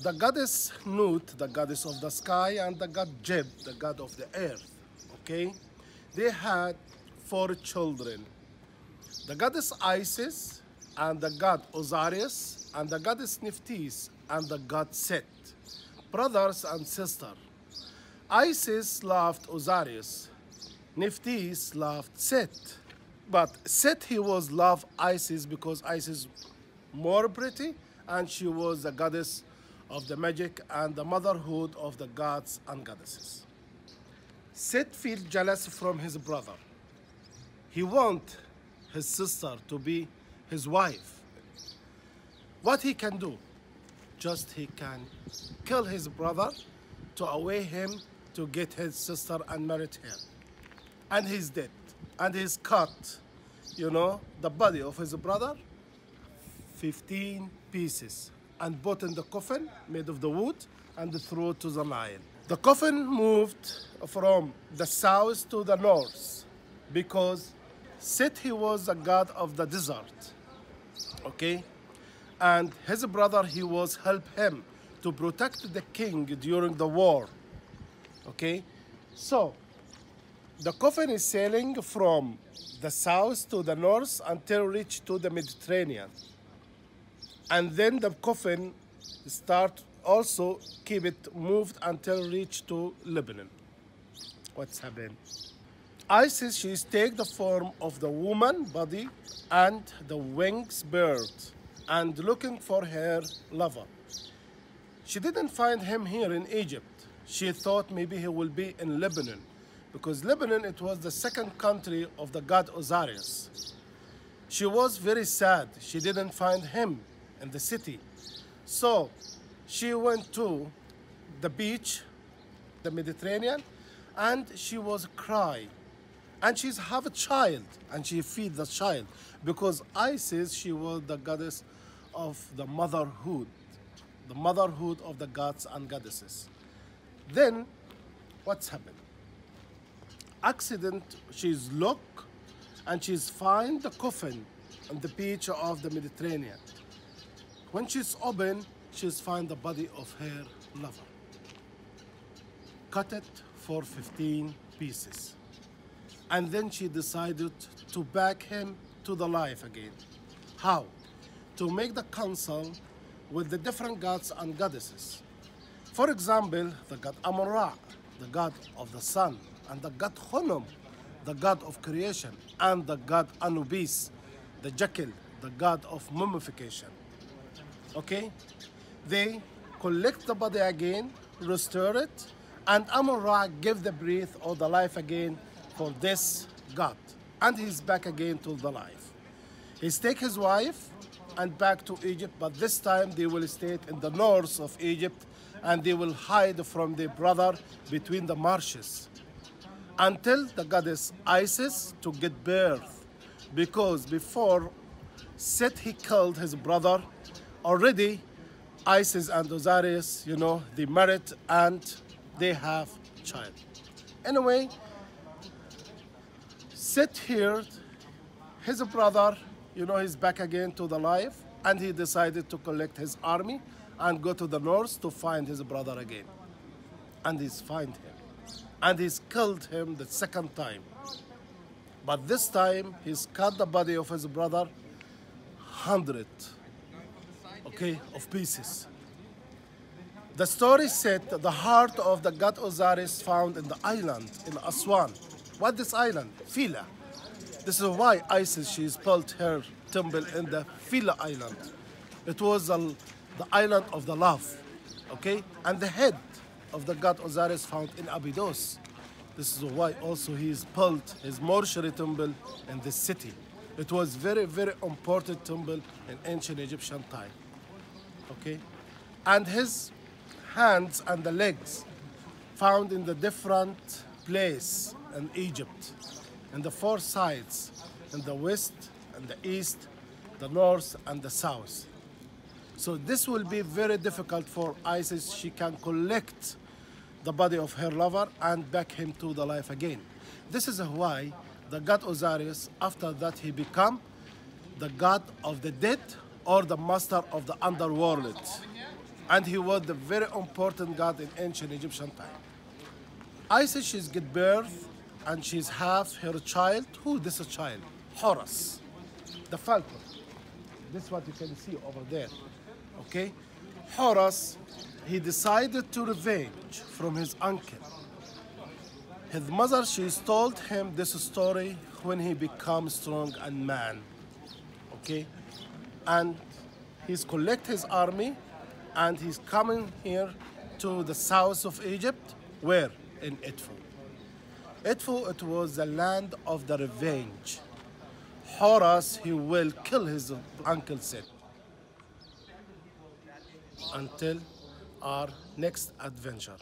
the goddess Nut, the goddess of the sky, and the god Geb, the god of the earth. Okay? They had four children. The goddess Isis, and the god Osiris, and the goddess Nephthys, and the god Set. Brothers and sisters. Isis loved Osiris. Nephthys loved Set. But Set he was love Isis because Isis more pretty and she was the goddess of the magic and the motherhood of the gods and goddesses. Set feel jealous from his brother. He want his sister to be his wife. What he can do? Just he can kill his brother to away him to get his sister and marry her. And he's dead. And he's cut, you know, the body of his brother, 15 pieces, and put in the coffin made of the wood and threw to the Nile. The coffin moved from the south to the north because Set he was a god of the desert. Okay? And his brother he was help him to protect the king during the war. Okay? So the coffin is sailing from the south to the north until reach to the Mediterranean. And then the coffin start also keep it moved until reach to Lebanon. What's happened? Isis, she take the form of the woman body and the wings bird and looking for her lover. She didn't find him here in Egypt. She thought maybe he will be in Lebanon because Lebanon, it was the second country of the god Osiris. She was very sad. She didn't find him in the city. So she went to the beach, the Mediterranean, and she was crying. And she's have a child and she feed the child because Isis she was the goddess of the motherhood the motherhood of the gods and goddesses. Then what's happened? Accident she's look and she's find the coffin on the beach of the Mediterranean when she's open she's find the body of her lover cut it for 15 pieces and then she decided to back him to the life again. How? To make the council with the different gods and goddesses. For example, the god Amun-Ra, the god of the sun, and the god Khnum, the god of creation, and the god Anubis, the jackal, the god of mummification. Okay? They collect the body again, restore it, and Amun-Ra give the breath or the life again for this God. And he's back again to the life. He's take his wife and back to Egypt, but this time they will stay in the north of Egypt and they will hide from their brother between the marshes until the goddess Isis to get birth. Because before Set he killed his brother, already Isis and Osiris, you know, they married and they have child. Anyway, Set here, his brother, you know, he's back again to the life, and he decided to collect his army and go to the north to find his brother again. And he's find him. And he's killed him the second time. But this time, he's cut the body of his brother hundred, okay, of pieces. The story said the heart of the god Osiris found in the island in Aswan. What this island? Philae. This is why Isis she's built her temple in the Philae island. It was the, the island of the love, okay? And the head of the god Osiris found in Abydos. This is why also he's built his mortuary temple in this city. It was very, very important temple in ancient Egyptian time. Okay? And his hands and the legs found in the different place in Egypt, in the four sides, in the west, and the east, the north, and the south. So this will be very difficult for Isis. She can collect the body of her lover and back him to the life again. This is why the god Osiris, after that he become the god of the dead or the master of the underworld. and he was the very important god in ancient Egyptian time. Isis, she's get birth, and she's half her child. Who this child? Horus, the falcon. This is what you can see over there. Okay? Horus, he decided to revenge from his uncle. His mother, she told him this story when he becomes strong and man. Okay? And he's collect his army and he's coming here to the south of Egypt. Where? In Edfu. Edfu, it was the land of the revenge. Horus, he will kill his uncle Set. Until our next adventure.